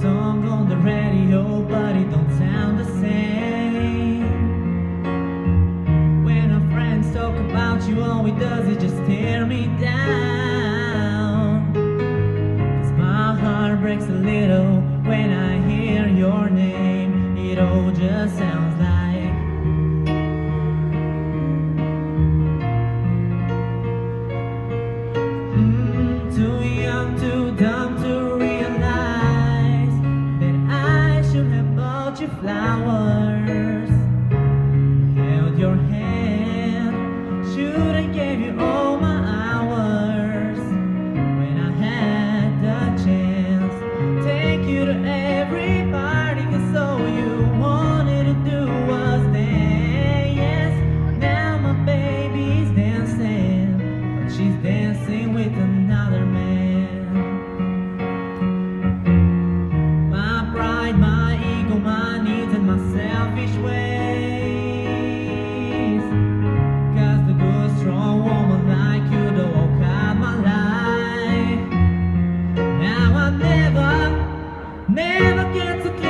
song on the radio, but it don't sound the same. When our friends talk about you, all it does is just tear me down. Cause my heart breaks a little when I hear your name. It all just sounds bunch flowers. now or never. Never gets a clear.